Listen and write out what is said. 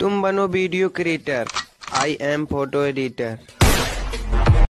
तुम बनो video creator. I am photo editor